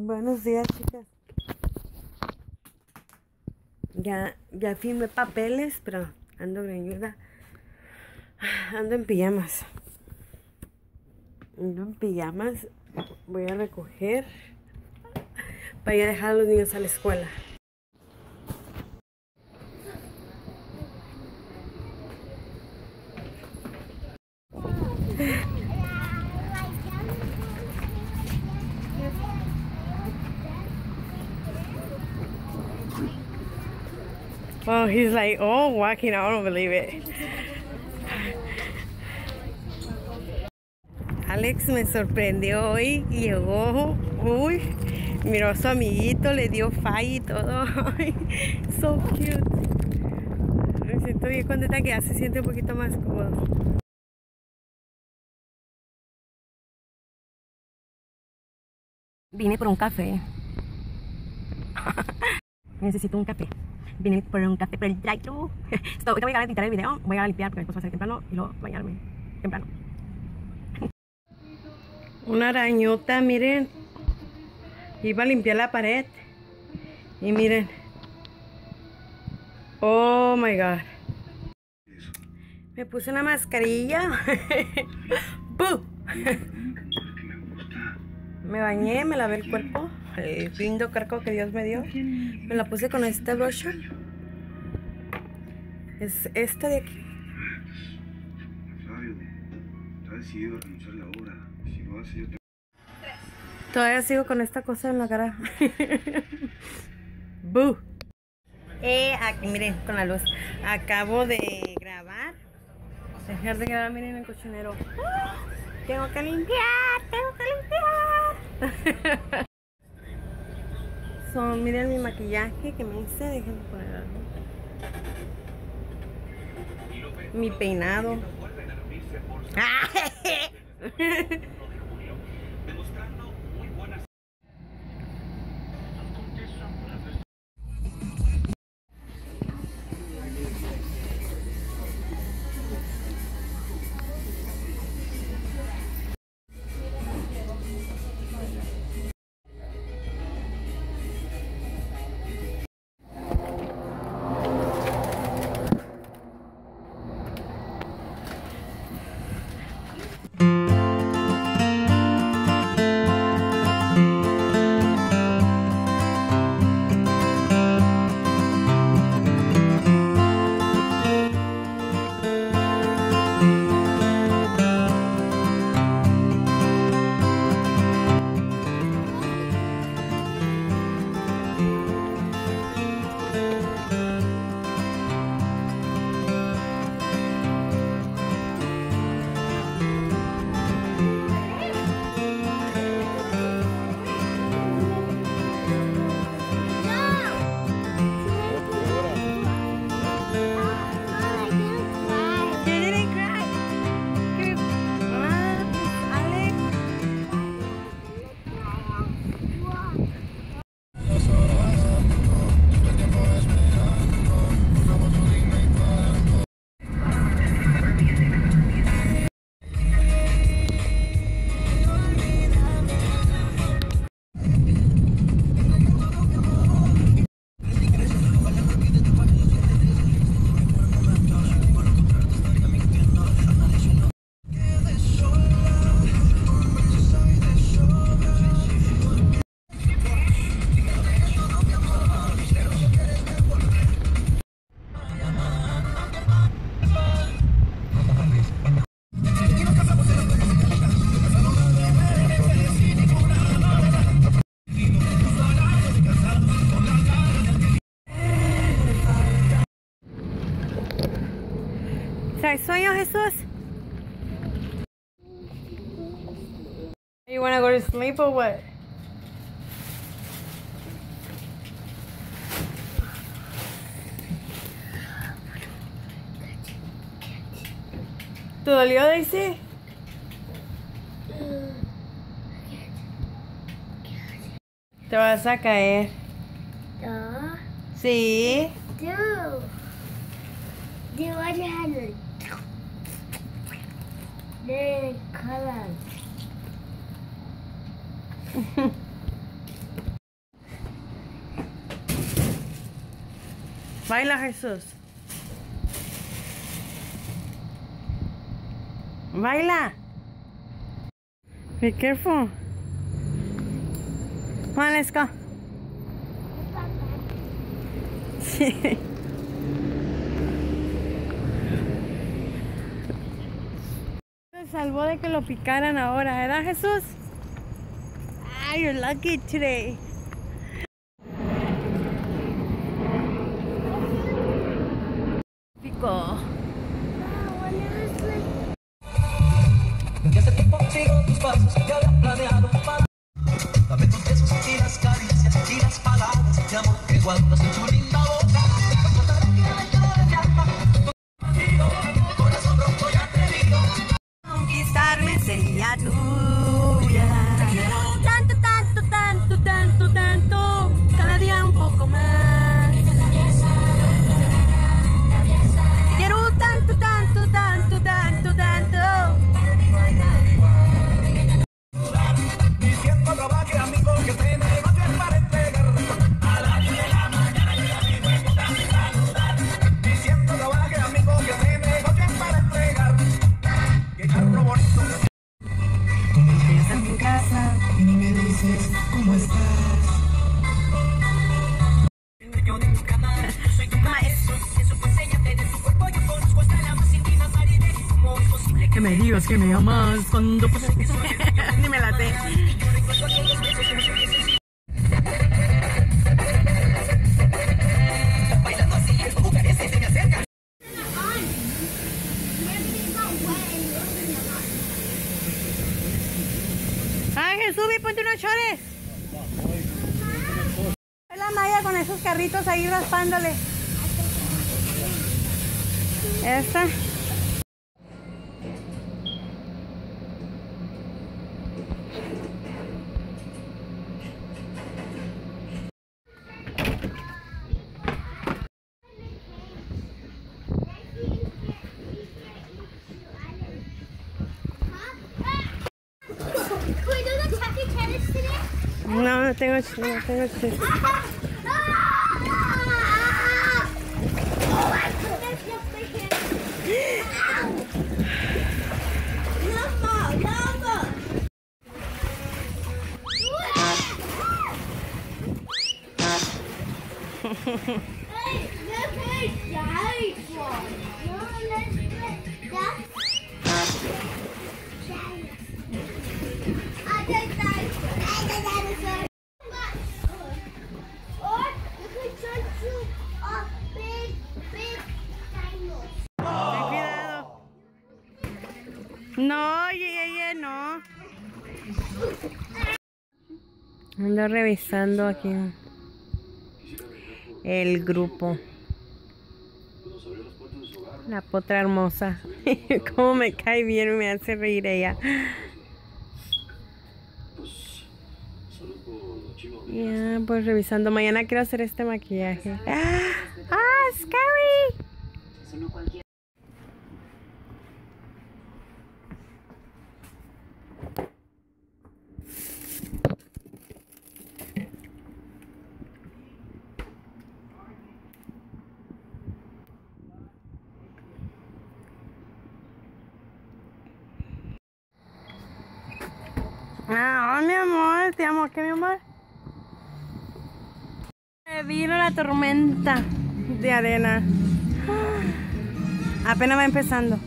Buenos días, chicas. Ya, ya firmé papeles, pero ando greñuda. Ando en pijamas. Ando en pijamas. Voy a recoger para ir a dejar a los niños a la escuela. Oh, he's like, oh, walking. I don't believe it. Alex me sorprendió hoy y llegó, uy, miró a su amiguito, le dio fay y todo. So cute. Me siento bien contenta que ya se siente un poquito más cómodo. Vine por un café. Necesito un café. Vine por un café por el drive-thru. Ahorita voy a editar el video. Voy a limpiar porque después va a ser temprano y luego bañarme temprano. Una arañota, miren. Iba a limpiar la pared. Y miren. Oh my god. Me puse una mascarilla. ¡Boo! Me bañé, me lavé el cuerpo. El lindo carco que Dios me dio. Me la puse con este lotion. Es esta de aquí. Fabio, está decidido a renunciar la obra. Si lo hace, yo te... Todavía sigo con esta cosa en la cara. ¡Boo! Eh, aquí, miren, con la luz. Acabo de grabar. Dejar de grabar, miren el cochinero. Tengo que limpiar, tengo que limpiar. Son, miren mi maquillaje que me hice. Déjenme poner algo. Mi peinado. ¿Traes sueño, Jesús? You wanna go to sleep or what? ¿Te dolió, Daisy? Te vas a caer. Sí. Do. Do what you their colors. Baila Jesús. Baila. Be careful. Come on, let's go. salvó de que lo picaran ahora, ¿verdad Jesús? Ah, you're lucky today. Pico. Que me digas que me amas cuando Ni me la sé. Bailando así en lugares se me acerca Ángel, sube y ponte unos chores. Es la Maya con esos carritos ahí raspándole. Esta. No, no tengo, ch- no tengo ch- Oh my No, ye, ye, no. Ando revisando aquí el grupo. La potra hermosa. Cómo me cae bien, me hace reír ella. Ya, pues revisando. Mañana quiero hacer este maquillaje. ¡Ah! ¡Ah! ¡Scary! Mi amor, te amo, ¿qué mi amor? Eh, Vino la tormenta de arena. Apenas va empezando.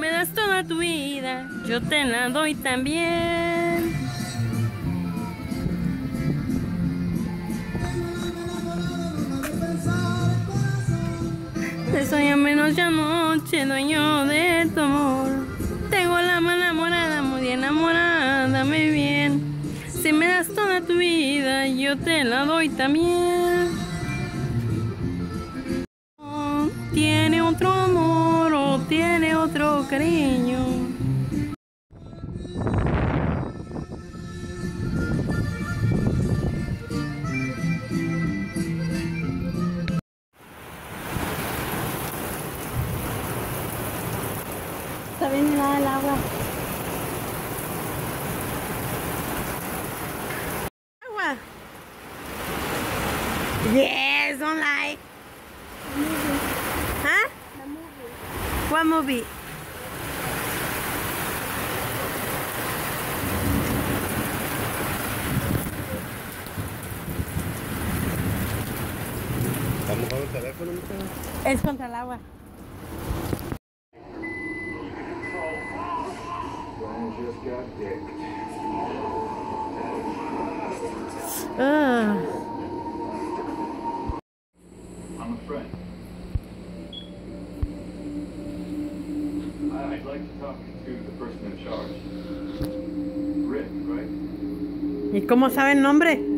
Me das toda tu vida, yo te la doy también. Te soy a menos ya noche, dueño de tu amor. enamorada, dame bien. Si me das toda tu vida, yo te la doy también. Cariño. Está bien helada el agua. Agua. Yes, don't. Huh? What movie? Es contra el agua. Brian just got dicked. Ugh. I'm a friend. I- I'd like to talk to the person in charge. Rick, right? ¿Y cómo sabe el nombre?